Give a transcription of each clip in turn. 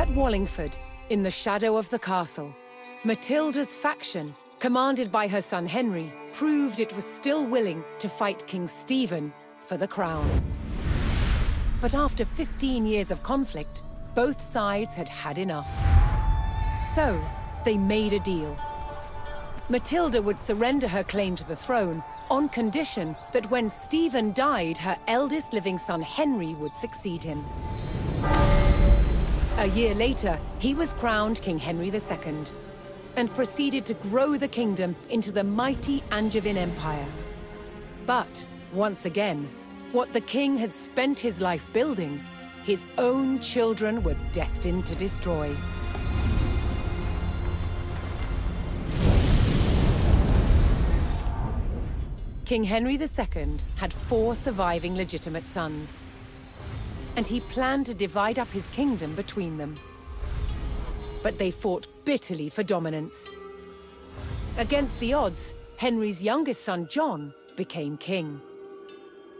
At Wallingford, in the shadow of the castle, Matilda's faction, commanded by her son Henry, proved it was still willing to fight King Stephen for the crown. But after 15 years of conflict, both sides had had enough. So, they made a deal. Matilda would surrender her claim to the throne on condition that when Stephen died, her eldest living son Henry would succeed him. A year later, he was crowned King Henry II, and proceeded to grow the kingdom into the mighty Angevin Empire. But, once again, what the king had spent his life building, his own children were destined to destroy. King Henry II had four surviving legitimate sons. And he planned to divide up his kingdom between them. But they fought bitterly for dominance. Against the odds, Henry's youngest son, John, became king.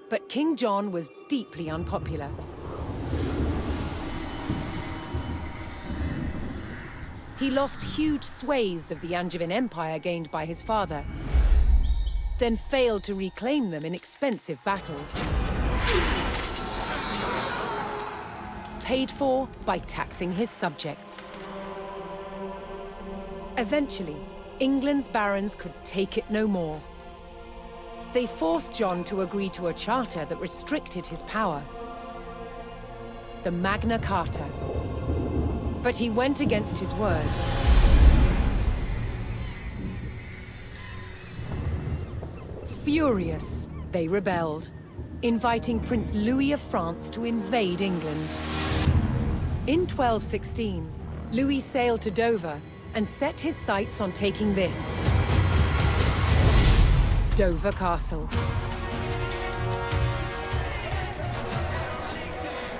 But King John was deeply unpopular. He lost huge swathes of the Angevin Empire gained by his father, then failed to reclaim them in expensive battles. Paid for by taxing his subjects. Eventually, England's barons could take it no more. They forced John to agree to a charter that restricted his power. The Magna Carta. But he went against his word. Furious, they rebelled, inviting Prince Louis of France to invade England. In 1216, Louis sailed to Dover and set his sights on taking this. Dover Castle.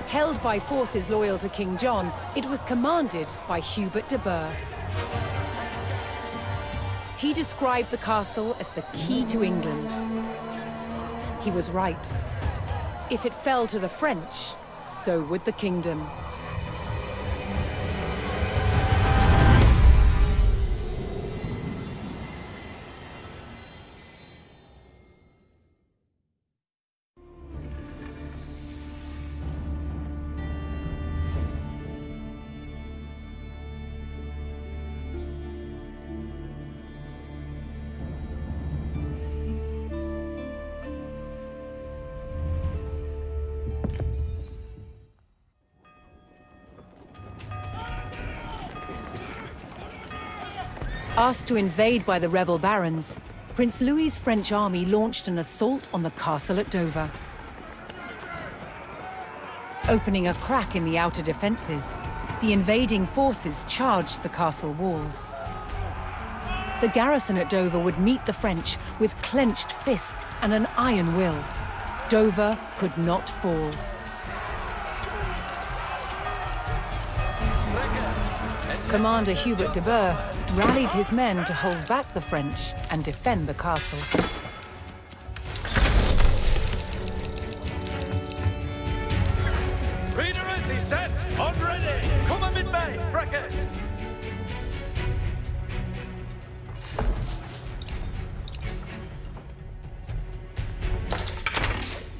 Held by forces loyal to King John, it was commanded by Hubert de Burgh. He described the castle as the key to England. He was right. If it fell to the French, so would the kingdom. Asked to invade by the rebel barons, Prince Louis's French army launched an assault on the castle at Dover. Opening a crack in the outer defences, the invading forces charged the castle walls. The garrison at Dover would meet the French with clenched fists and an iron will. Dover could not fall. Commander Hubert de Burgh rallied his men to hold back the French and defend the castle. Reader is he set, on ready, come a mid-bay, Freckett!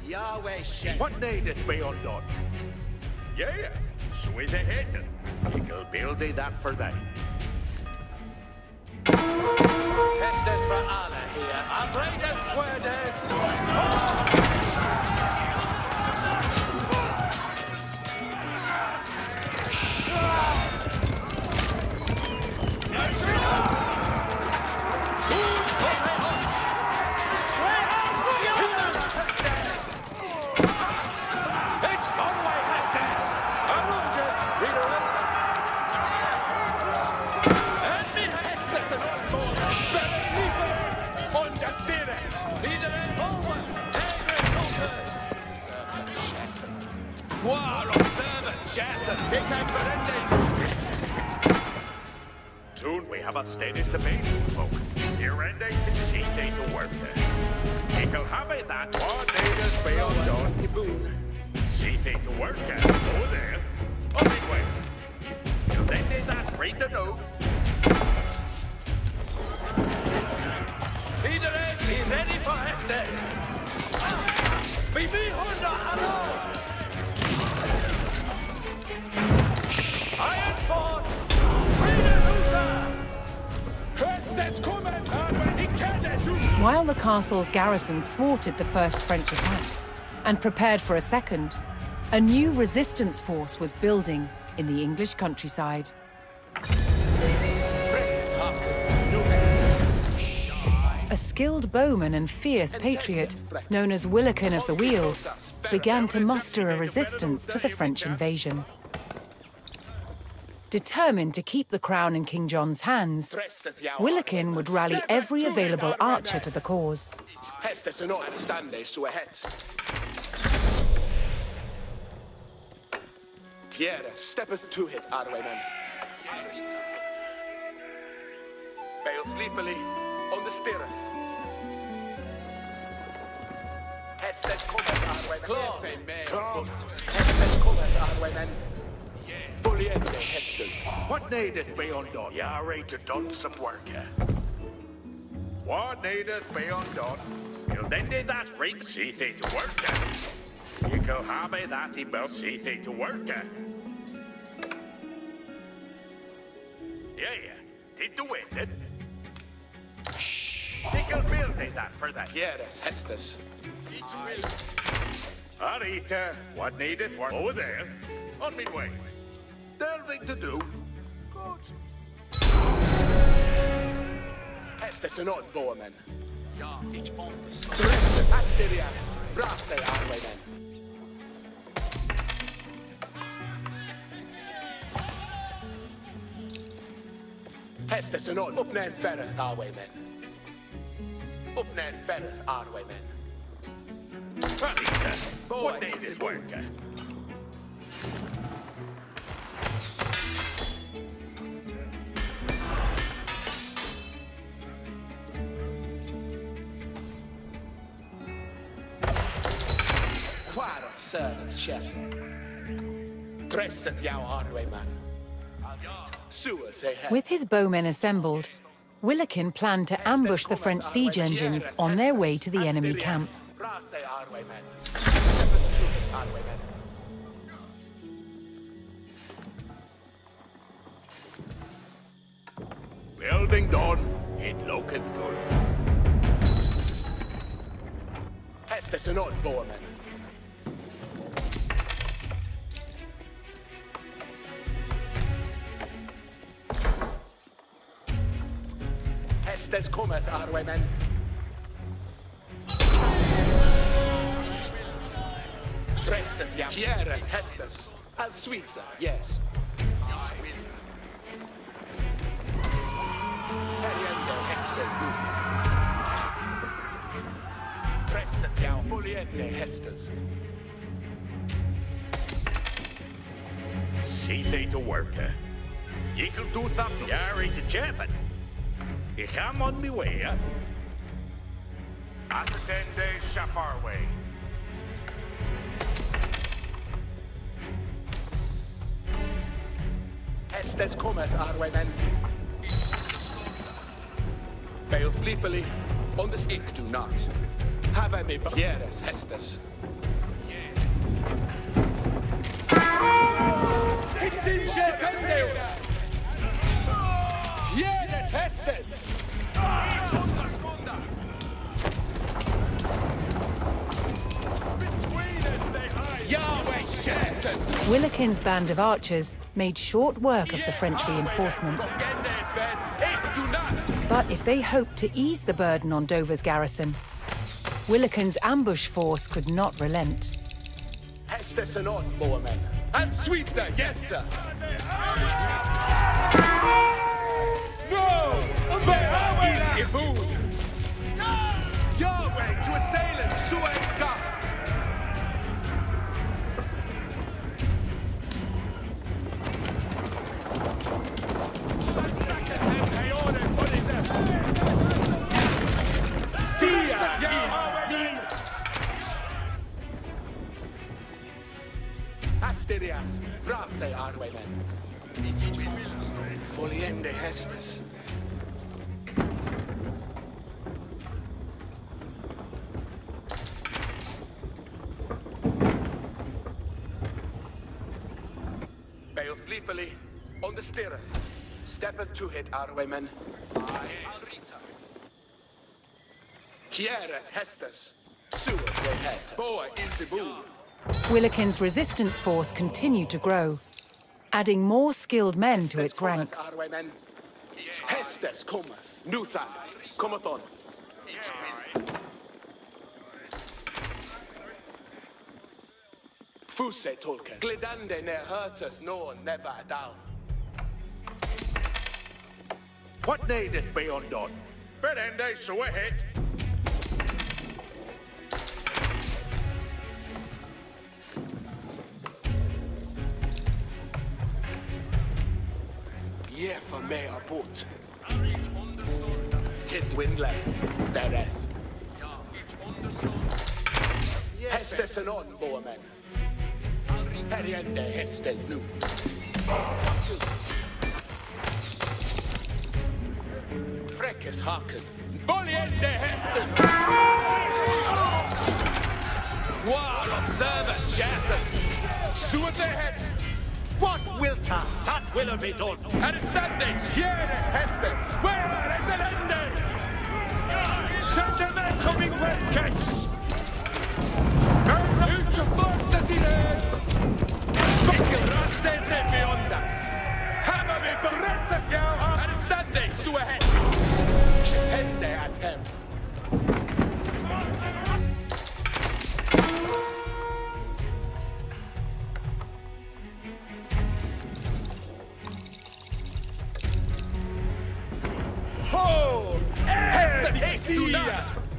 Yahweh shed. What needeth be undone? Yeah, sweet haten. Ick'll build thee that for thee. Soon we have a status to pay, folk. Here end is see they to work there. Ick'll have it that one needeth be undone. See they to work there. Oh there. On the way. free to know. Leader is he ready for Estes? Be me Honda, hello! While the castle's garrison thwarted the first French attack and prepared for a second, a new resistance force was building in the English countryside. A skilled bowman and fierce patriot, known as Willikin of the Weald, began to muster a resistance to the French invasion. Determined to keep the crown in King John's hands, Willikin would rally every available archer to the cause. Estes är nog stande så het. Pierre, steppeth to it, Arwayman. Bale sleepily on the stirreth. Estes cometh, Arwayman. Claude. Estes cometh, Arwayman. Fully ending, Estes. What needeth be undone? You are ready to done some work, eh? What needeth be undone? You'll then do that right, see thee to work? You go have me that he will see thee to work? Yeah, yeah. Did the wind it? Think I'll build thee that for that. Yeah, Pierre, Estes. Arita, what needeth work? Over there, on me way. Delving to do. Estes är not bowman. Dresse, Asteriat. Brate, Arwayman. Estes är not uppnämnd färre, Arwayman. Uppnämnd färre, Arwayman. Arita, what needeth work? eh? Quar of servant chet. Dresset, jou Arwayman. Sewers, they have. With his bowmen assembled, Willikin planned to ambush the French siege engines on their way to the enemy camp. Brate, Arwayman. Steppeth to it, Arwayman. Building done. It looketh good. Estes är not bowman. Estes cometh, Arwayman. Dresset, ja. Pierre, Hestes. Al Suiza, yes. Heriende, Hestes, nu. Dresset, ja. Foliende, Hestes. See thee to work, eh? Ye can do that. You're to Japan. You come on me way, eh? Ascertain days Shafar way. Hestes cometh, Arwayman. Bale sleepily, on the stick do not. Have I me Pierre, Hestes. It's in Shependeus! Pierre, Hestes! Yahweh Shepen! Willikin's band of archers made short work of the French reinforcements. Gendes, Ben! It do not! But if they hoped to ease the burden on Dover's garrison, Willikin's ambush force could not relent. Hestes and on. And Sweeter, yes, sir. Beothleepily, on the stirreth. Steppeth to it, Arwemen. Alrita. Kiereth Hestes. Suez ahead. Boa in the boom. Willikin's resistance force continued to grow, adding more skilled men to its ranks. Arwemen. Hestes cometh. Nuthan. Cometh on. Fuse tolken. Glidande ne hurteth nor never down. What needeth be undone? Ferende, so ahead. Ye for me a boat. Tid windley. Dereth. Hestes and on, boamen. Periende Hestes nu. Freckes haken. Boliende Hestes! Wall of shattered. The head. What wilt thou? That will be done. Arrestantes, hiere Hestes. Where are? Gentlemen coming workers! Uche forte tires! Vilken rassende med ondas! Hammer vi på resten, ja! Arrestantes, sue het! Shetende at hem. Hold! Hestes, do not!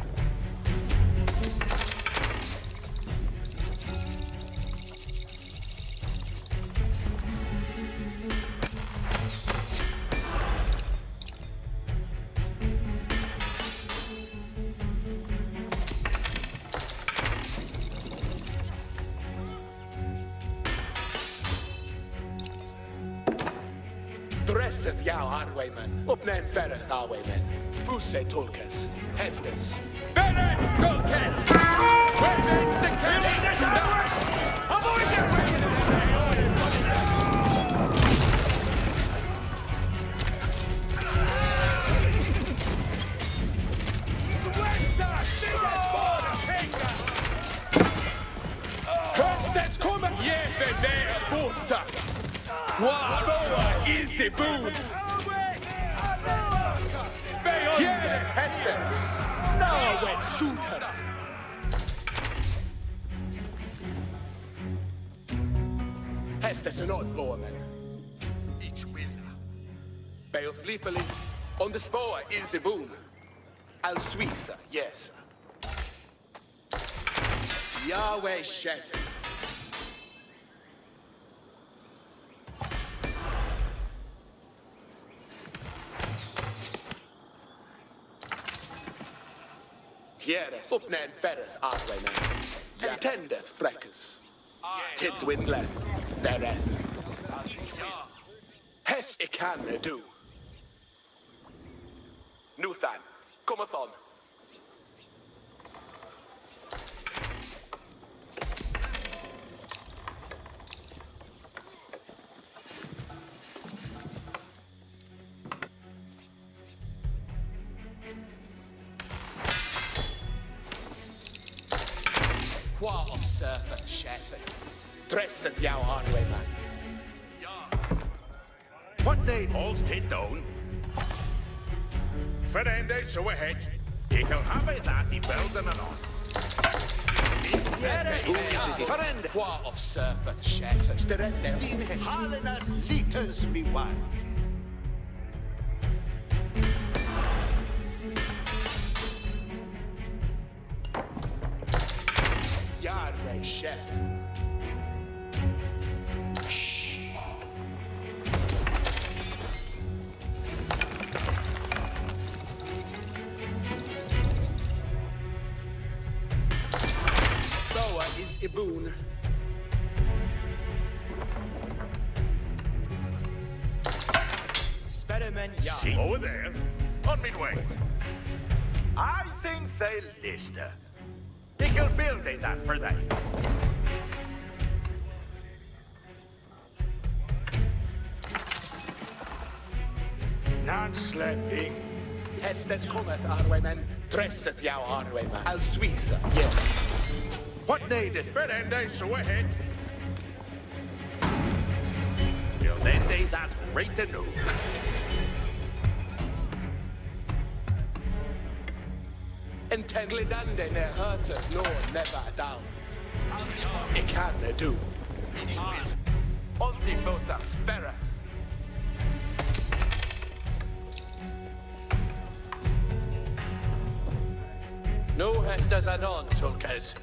Arwayman. Fuse Tulkes, Hestes. Verre Tulkes! Hestes and odd bowmen. Each will. Beothleepily, on the spoor is the boom. Al Suiza, yes. Yahweh shattered. Hiereth, uppnän ferreth Arwayman. Entendeth freckes. Tid dwindleth, dereth. Hes i can do. Nuthan, cometh on. Dresseth jou Arwayman. What need all stay down? Ferende, so ahead. You can have it that he builds them on. Ferende. Qua of serpent shattered. Sterende. Halenas liters me one. Shet. Boa is Iboon. See over there, on midway. I think they Lister. They can build they that for them. Non-sleeping. Hestes cometh, Arwaymen. Dresseth thou, Arwaymen. I'll sweether, yes. What needeth Berende so ahead? Till then they that right to know. Entenglidande ne hurteth, nor never down. It can ne do. Ulti votas, bereth. No hestas anon, Tulkes.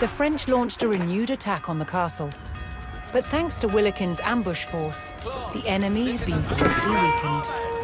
The French launched a renewed attack on the castle. But thanks to Willikin's ambush force, the enemy had been greatly weakened.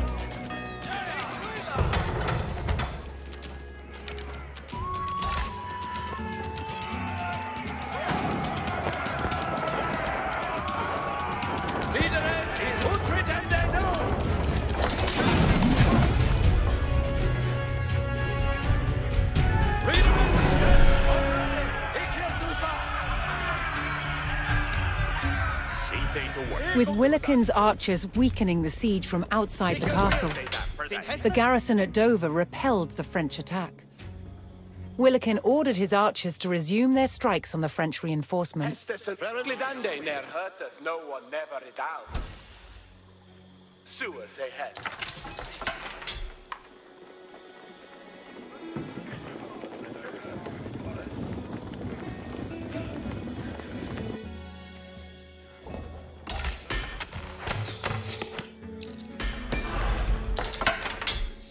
Willikin's archers weakening the siege from outside the castle, They that for them. the garrison at Dover repelled the French attack. Willikin ordered his archers to resume their strikes on the French reinforcements. Estes and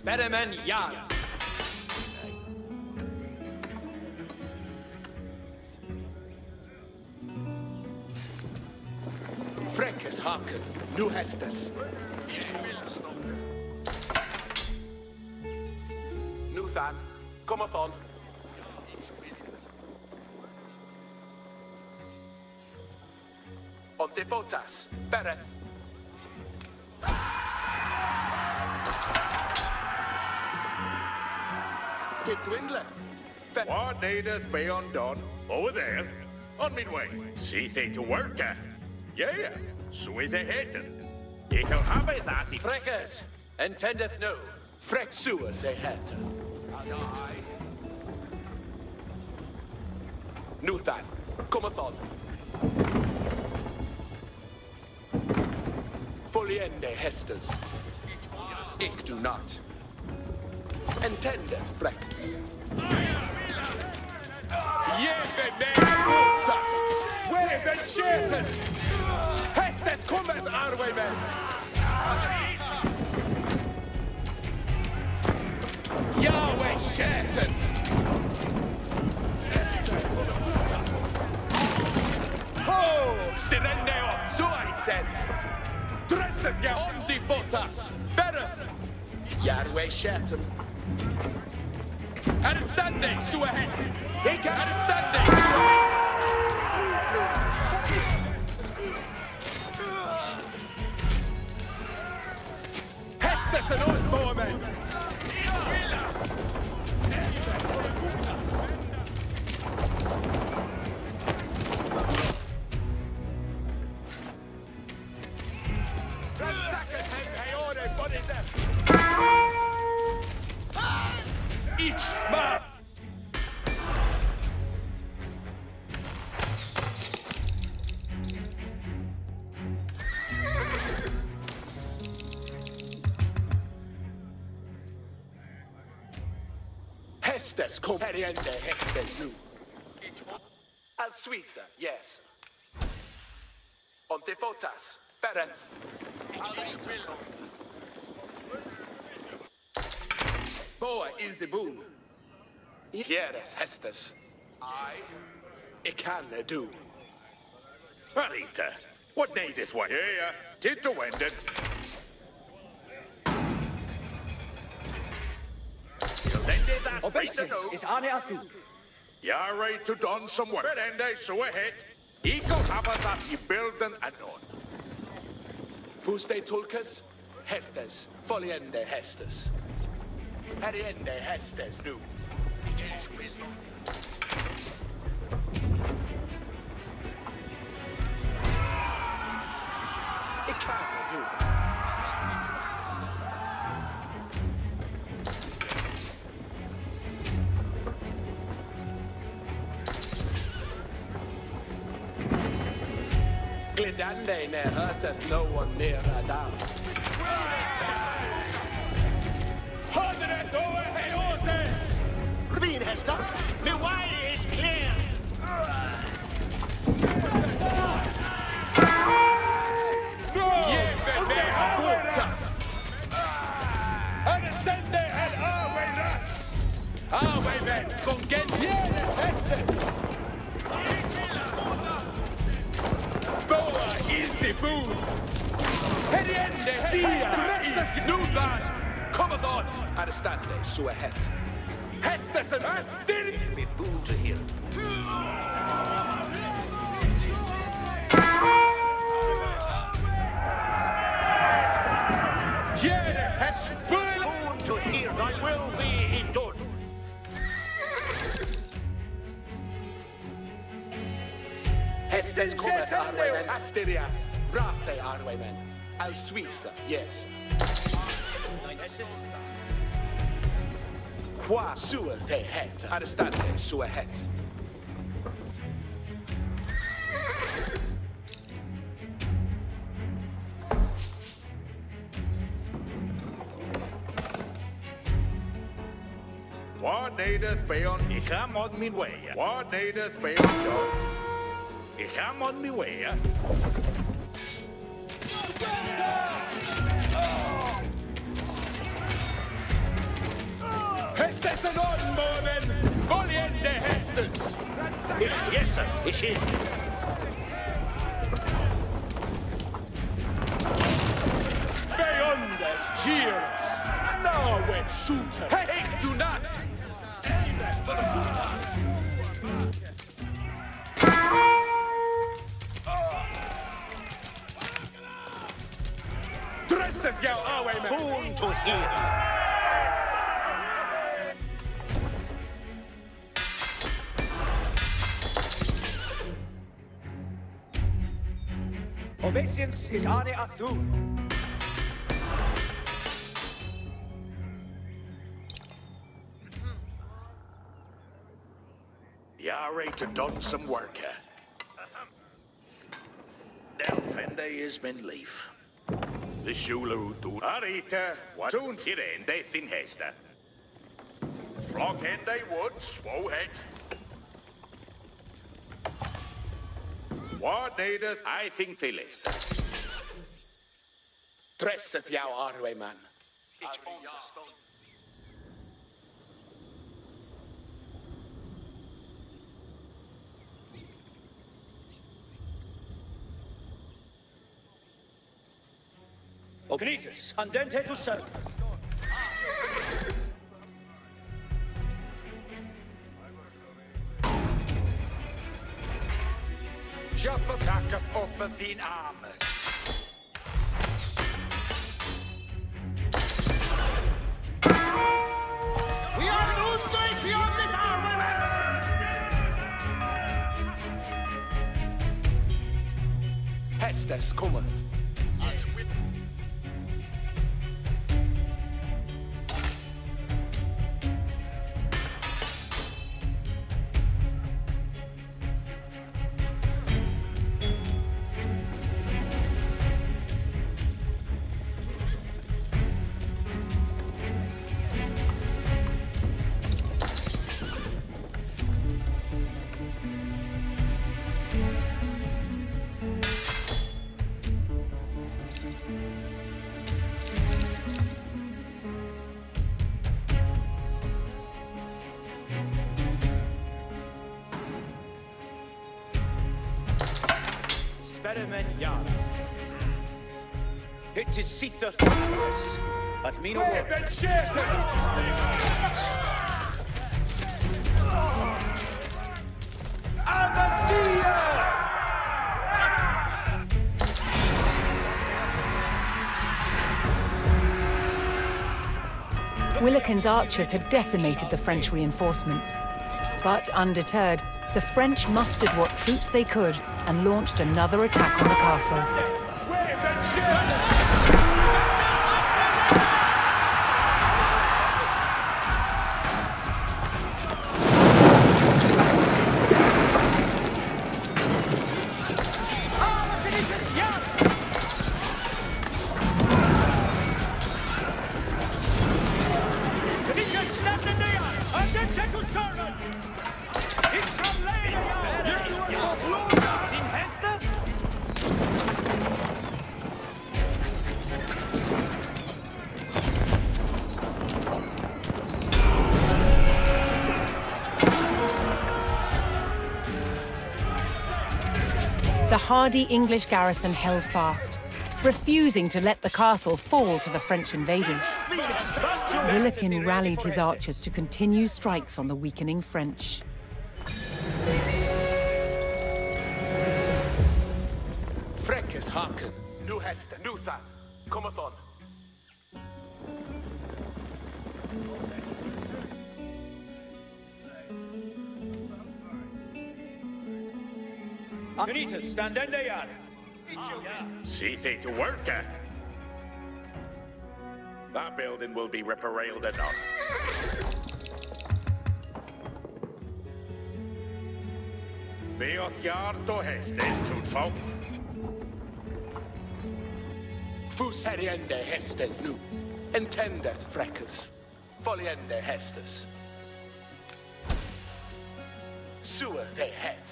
Sperimen Jan. Freckes haken, nu hestes. Nu than, cometh on. On devotas, bereth. Be- What needeth be? Over there, on midway. See they to work. eh? Yeah, so they hated. Ye can have it that if Freckes, intendeth no. Freck suas ahead. Nu than, cometh on. Foliende hestes. Ik do not. Intendeth Freckes. Jebe ben multa! Webe sketen! Hestet kommet Arwaymen! Yahweh sketen! Ho! Stirende op, so I said! Dresset ja on die botas! Bereth! Yahweh sketen! Arrestande, su ahead! Ik arrestande, su ahead! Hestes heriende Hestes nu. Al Suiza, yes. Onte fotas, Bereth. Boa is the boon. Hiereth Hestes. I. Ik kan do. Arita, what needeth one? Yeah, yeah. Tid to wend it. Then did that Obeisance is Arne Athu. Är redo to don some work. Förända så ahead. Iko hava that i bilden anon. Fuste tulkas, Hestes. Foliende Hestes. Heriende Hestes nu. Ik kan do. Glidande när hörtes no one near nearer down. Hundred over Heotes! Vinhästar, the way is clear. Heriende sia nudan! Comethon! Arrestande sua het. Hestes and Astir! Be boon to hear. Jere has full! Boon to hear thy will be done. Hestes cometh Arway men. Astiriat. Brate Arway men. Al Suiza, yes. Qua sua te het. Arrestande sua het. What needeth be on? Ich am on me way. What needeth be on done? Ich am on me way. Hestes and Ordenbormen! Foliende Hestes! Yes, sir. It is. Beyondes Tyrus! Suter! Dresset jou Arway men! Boon to hear. Obeisance is Arne Athu. Jag är redo to done some work here. Delfende is min liv. The Shulu do. Arita, what soon sirende fin hästar. Flockende wood, swohead. What needeth? I think Philist. Dresset jou Arway man. Ognitus, andente to serve. Shuffle tacketh upp din armes. We are beyond this! Hestes cometh. Is but me no more. Willikin's archers had decimated the French reinforcements. But undeterred, the French mustered what troops they could and launched another attack on the castle. Hardy English garrison held fast, refusing to let the castle fall to the French invaders. Willikin rallied his archers to continue strikes on the weakening French. Unitas, standende Yara. See they to work at. That building will be reparailed enough. Beoth yard o hestes, Tootfolk. Fuseriende hestes nu. Entendeth Freckes. Foliende hestes. Sueth heta.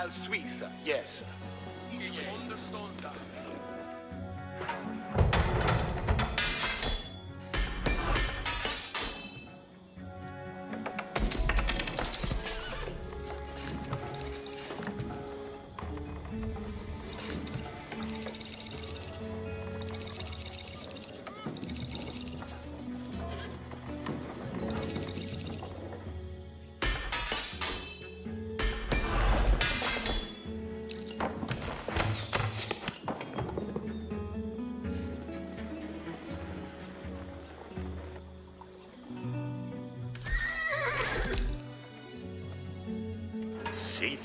Al Suiza, yes.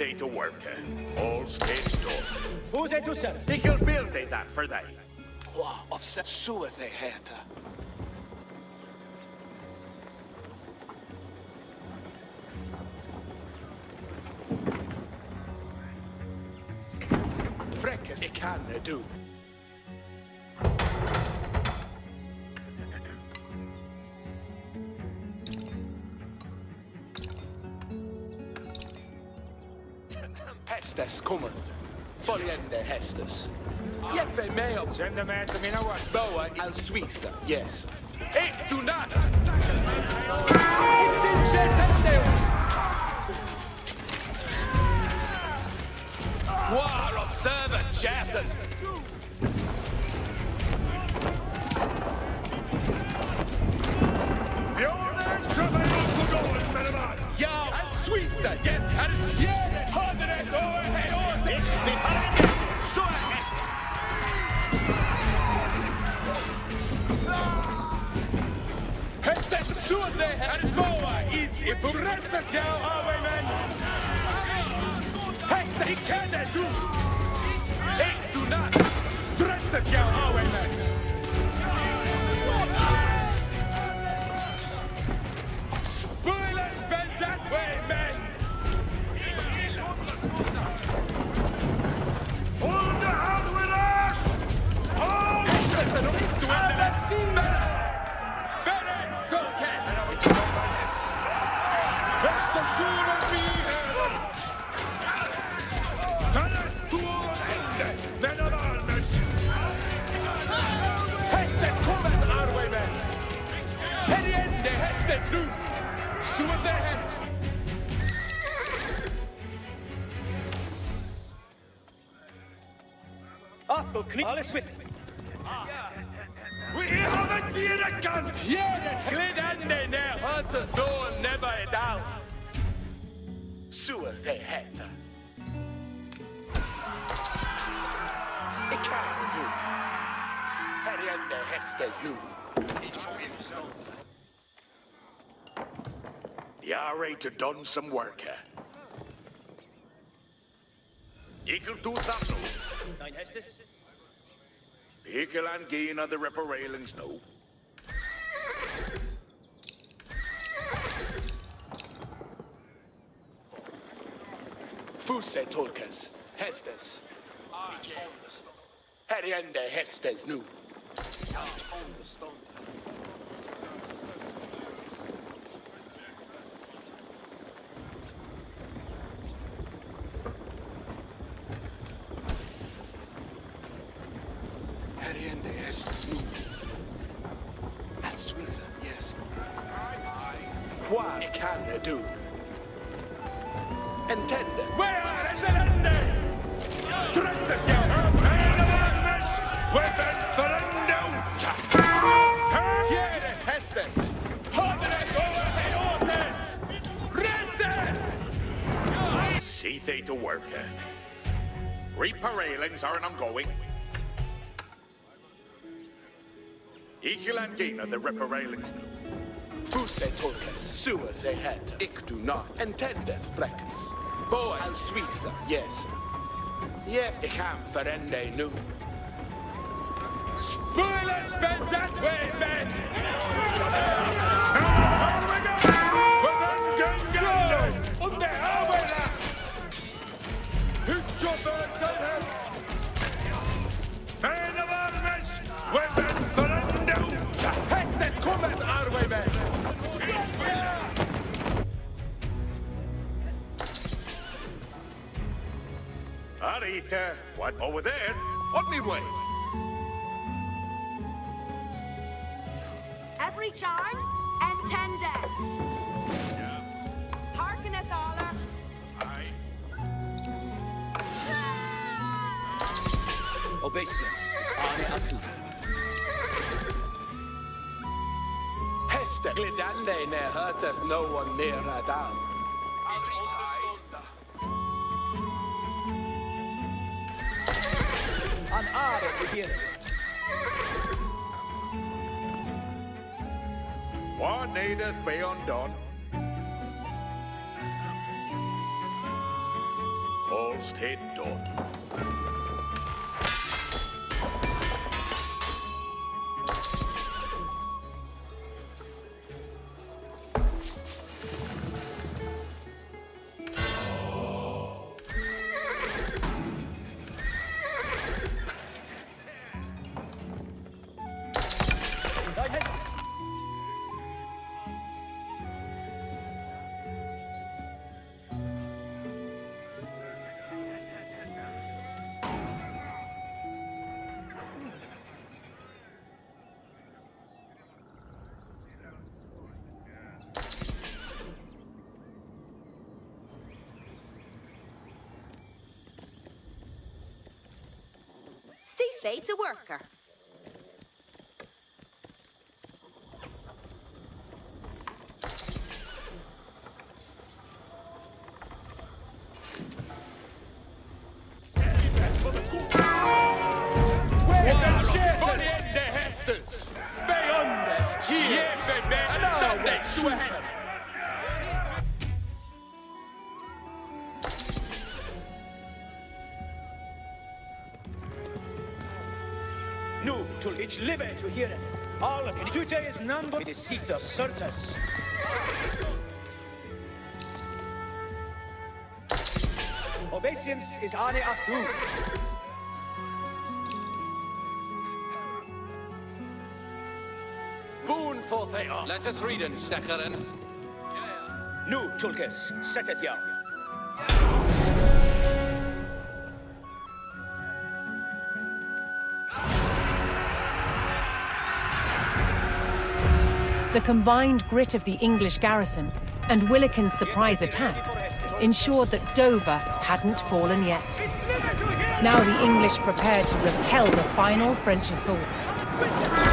Ich understand that. See they to work at. All stays done. Who's it to serve? They'll build they that for they. Qua of se sueth eh, e heta. Freckes e canne du. Hestes cometh. Foliende hestes. Jeppe meo. Send the man to me now. Boa al Suiza, yes. E do not! It's in War of servants, Shattered! Här är svåra! Is i progresset, ja, avvägmen! Hästen i känner du! Ej, du not! Dresset, ja, avvägmen! To done some work here? Equal do that no. Nine Hestes. Equal and gain of the ripper railings no. Fuse tolkas. Hästes. Här är ende hästes nu. Här Equal and gain of the ripper railings no. Fuse tolkas, sua se het. Ik do not. Entendeth fräckas. Boa al svisa, yes. Jef ik ham förända nu. Spoilers bent that way, men! Arita, what over there? On me way. Every charm and ten death. Hearkeneth aller. Obeisance is Arne Atu. Hästet glidande när hörtes no one near her down. An Are beginning. What needeth be undone? All's it done. See fate's a worker. Fully ende hästes! Beyondes tiers! Jeppe, men! Sweat! Nu tul ich live to hear it. All of it. Tute is none but it is Sita certus. Obeisance is Arne Atu. Boon for they are. Let it read in, Stekkeren. Nu tulkes seteth ya. The combined grit of the English garrison and Willikin's surprise attacks ensured that Dover hadn't fallen yet. Now the English prepared to repel the final French assault.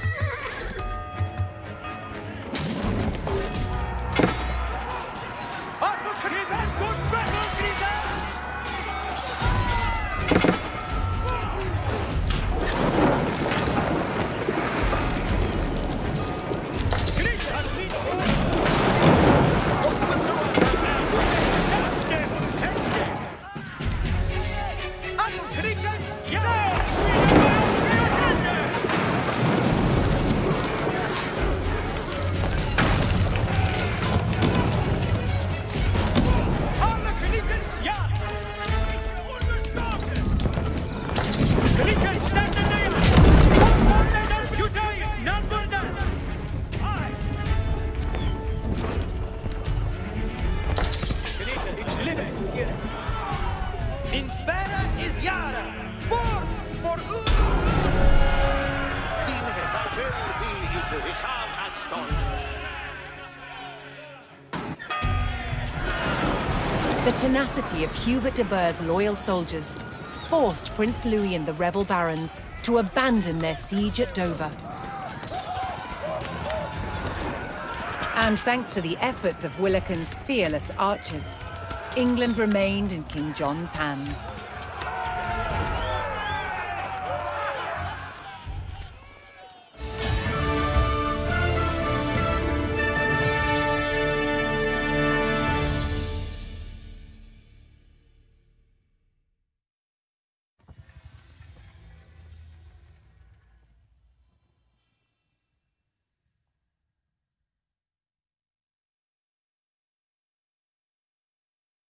tenacity of Hubert de Burgh's loyal soldiers forced Prince Louis and the rebel barons to abandon their siege at Dover. And thanks to the efforts of Willikin's fearless archers, England remained in King John's hands.